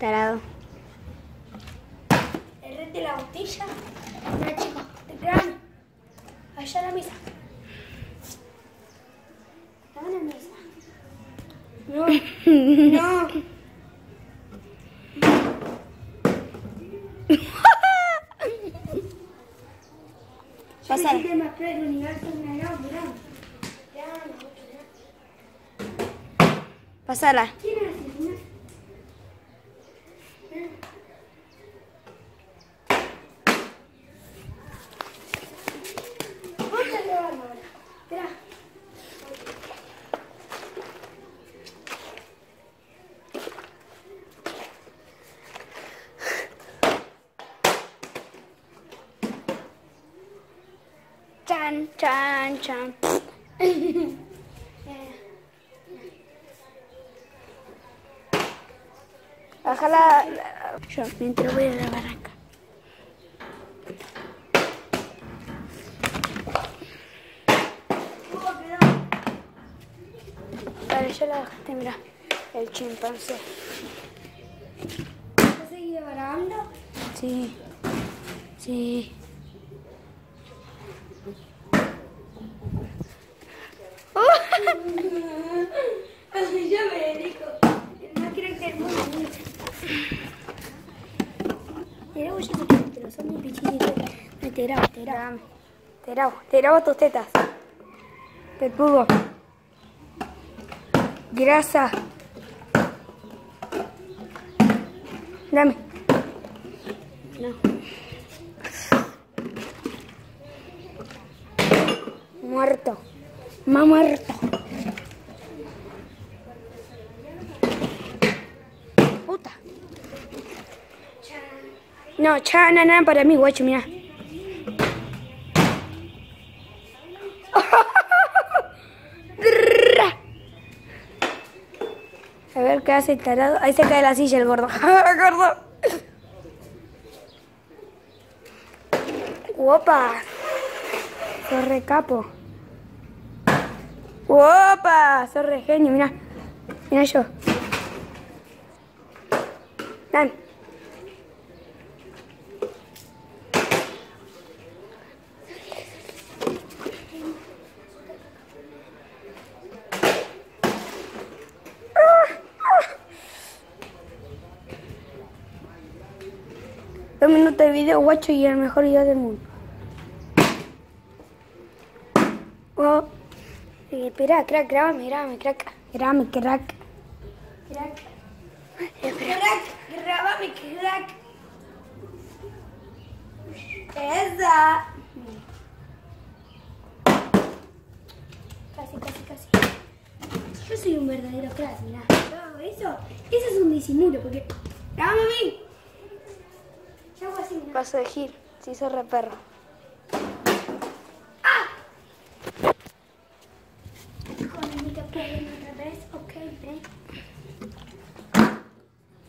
Tarado. El red de la botella. Te quedan allá a la mesa. Estaba en la mesa. No, no. Yo más universo una mirá. Ya, Chan, chan, chan. Bájala. la- Yo, mientras voy a la barranca. Vale, ya la bajaste, mira. El chimpancé. ¿Has seguido grabando? Sí. Sí. Ay, yo me dedico. El más crack del mundo. Mira, vos ya te pero son muy pichitos. No, te grabo, te grabo. Te grabo. Te grabo tus tetas. Pepudo. Grasa. Dame. No. Muerto. Más muerto. Puta. No, chana, nada para mí, guacho, mira. A ver qué hace el. Ahí se cae la silla el gordo. gordo. Guapa. Sorre capo. Guapa. Sorre genio, mira. Mira yo. Dos minutos de video, guacho, y el mejor video del mundo. Oh. Eh, espera, crack, grabame, grabame, crack. Grabame, crack. Crack. Crack, grabame, crack. Esa. Casi, casi, casi. Yo soy un verdadero crack, mirá. Eso. Eso es un disimulo, porque. ¡Grabame a mí! Yo hago así, mirá. Paso de Gil, si sos re perro. Con el micrófono otra vez. Ok, ven.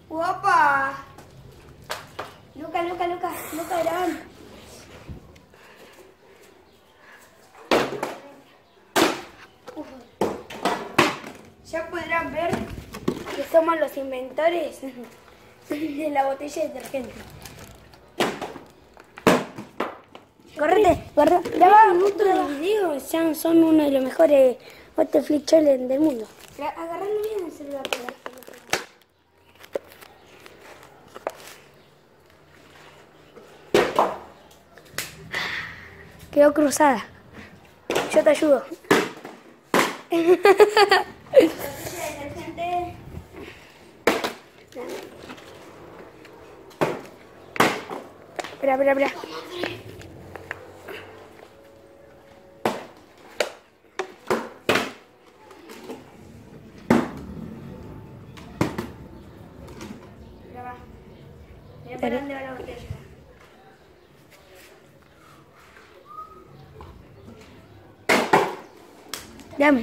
¡Guapa! Luca, Luca, Luca, Luca. Uf. Ya podrán ver que somos los inventores de la botella de detergente. Correte, corre. Graba minutos de video, ya son uno de los mejores Butterfly Challenge del mundo. Agarrando bien el celular Quedó cruzada. Yo te ayudo. Espera, espera, espera. Dame.